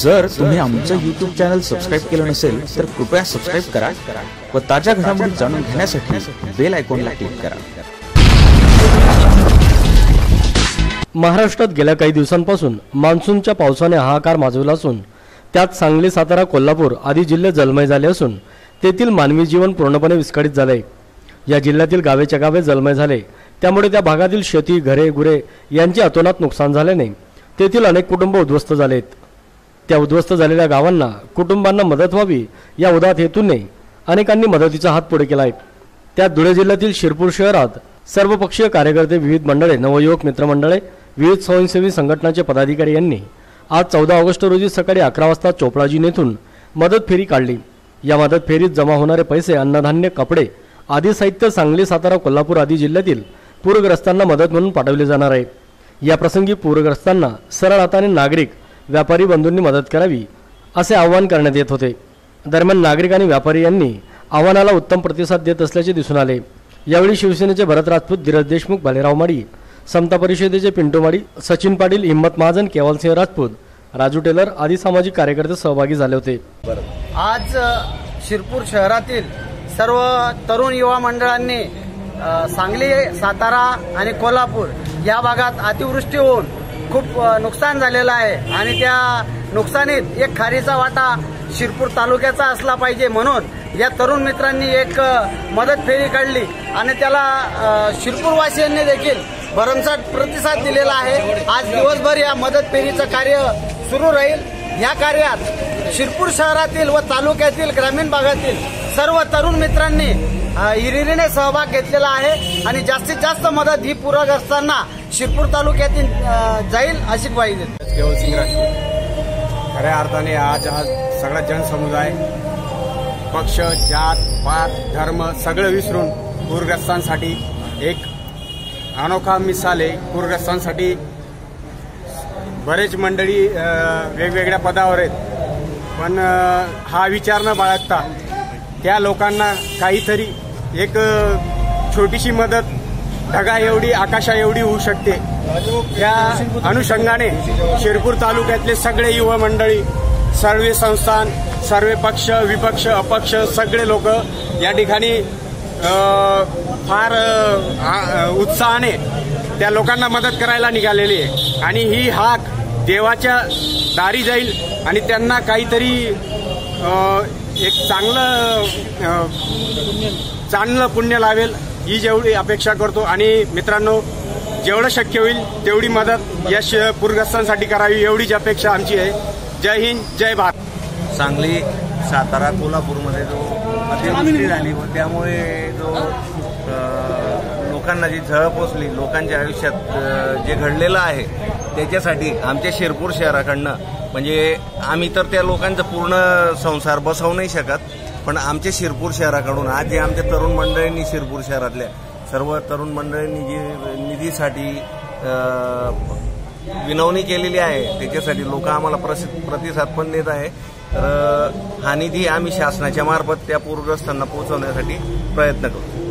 जर तुम्ही आमचं युट्यूब चॅनल सबस्क्राईब केलं नसेल तर कृपया सबस्क्राईब करा व ताज्या घडामोडी जाणून घेण्यासाठी बेल आयकॉनला क्लिक करा. महाराष्ट्रात गेल्या काही दिवसांपासून मान्सूनच्या पावसाने हाहाकार माजवला असून त्यात सांगली सातारा कोल्हापूर आदी जिल्हे जलमय झाले असून तेथील मानवी जीवन पूर्णपणे विस्कळीत झाले. या जिल्ह्यातील गावेच्या गावे जलमय झाले. त्यामुळे त्या भागातील शेती घरे गुरे यांचे अतोनात नुकसान झाल्याने तेथील अनेक कुटुंब उद्ध्वस्त झालेत. त्या उद्ध्वस्त झालेल्या गावांना कुटुंबांना मदत व्हावी या उदात हेतूने अनेकांनी मदतीचा हात पुढे केला आहे. त्यात धुळे जिल्ह्यातील शिरपूर शहरात सर्वपक्षीय कार्यकर्ते विविध मंडळे नवयुवक मित्रमंडळे विविध स्वयंसेवी संघटनाचे पदाधिकारी यांनी आज चौदा ऑगस्ट रोजी सकाळी अकरा वाजता चोपडाजी येथून मदत फेरी काढली. या मदत फेरीत जमा होणारे पैसे अन्नधान्य कपडे आदी साहित्य सांगली सातारा कोल्हापूर आदी जिल्ह्यातील पूरग्रस्तांना मदत म्हणून पाठवले जाणार आहे. या प्रसंगी पूरग्रस्तांना सरळ हाताने नागरिक व्यापारी बंधूंनी मदत करावी असे आवाहन करण्यात येत होते. दरम्यान नागरिक आणि व्यापारी यांनी आव्हानाला उत्तम प्रतिसाद देत असल्याचे दिसून आले. यावेळी शिवसेनेचे भरत राजपूत धीरज देशमुख भालेराव माडी समता परिषदेचे पिंटू माडी सचिन पाटील हिम्मत महाजन केवलसिंह राजपूत राजू टेलर आदी सामाजिक कार्यकर्ते सहभागी झाले होते. आज शिरपूर शहरातील सर्व तरुण युवा मंडळांनी सांगली सातारा आणि कोल्हापूर या भागात अतिवृष्टी होऊन खूप नुकसान झालेलं आहे. आणि त्या नुकसानीत एक खारीचा वाटा शिरपूर तालुक्याचा असला पाहिजे म्हणून या तरुण मित्रांनी एक मदत फेरी काढली. आणि त्याला शिरपूरवासियांनी देखील भरमसाठ प्रतिसाद दिलेला आहे. आज दिवसभर या मदत फेरीचं कार्य सुरू राहील. या कार्यात शिरपूर शहरातील व तालुक्यातील ग्रामीण भागातील सर्व तरुण मित्रांनी हिरिरीने सहभाग घेतलेला आहे. आणि जास्तीत जास्त मदत ही पूरग्रस्तांना शिरपूर तालुक्यातील जाईल अशी ग्वाही देते. खऱ्या अर्थाने आज आज सगळा जनसमुदाय पक्ष जात पात धर्म सगळं विसरून पूरग्रस्तांसाठी एक अनोखा मिसाल आहे. पूरग्रस्तांसाठी बरेच मंडळी वेगवेगळ्या पदावर आहेत. पण हा विचार न बाळगता त्या लोकांना काहीतरी एक छोटीशी मदत ढगा एवढी आकाशा एवढी होऊ शकते. या अनुषंगाने शिरपूर तालुक्यातले सगळे युवा मंडळी सर्व संस्थान सर्व पक्ष विपक्ष अपक्ष सगळे लोक या ठिकाणी फार उत्साहाने त्या लोकांना मदत करायला निघालेली आहे. आणि ही हाक देवाच्या दारी जाईल आणि त्यांना काहीतरी एक चांगलं चांगलं पुण्य लावेल. ही जेवढी अपेक्षा करतो आणि मित्रांनो जेवढं शक्य होईल तेवढी मदत या पूरग्रस्तांसाठी करावी एवढीच अपेक्षा आमची आहे. जय हिंद जय भारत. सांगली सातारा कोल्हापूरमध्ये जो अतिवृष्टी झाली व त्यामुळे जो लोकांना जी झळ पोचली लोकांच्या आयुष्यात जे घडलेलं आहे त्याच्यासाठी आमच्या शिरपूर शहराकडनं म्हणजे आम्ही तर त्या लोकांचा पूर्ण संसार बसवू नाही शकत. पण आमच्या शिरपूर शहराकडून आज जे आमच्या तरुण मंडळींनी शिरपूर शहरातल्या सर्व तरुण मंडळींनी जी निधीसाठी विनवणी केलेली आहे त्याच्यासाठी लोक आम्हाला प्रसि प्रतिसाद पण देत आहे. तर हा निधी आम्ही शासनाच्या मार्फत त्या पूरग्रस्तांना पोहोचवण्यासाठी प्रयत्न करू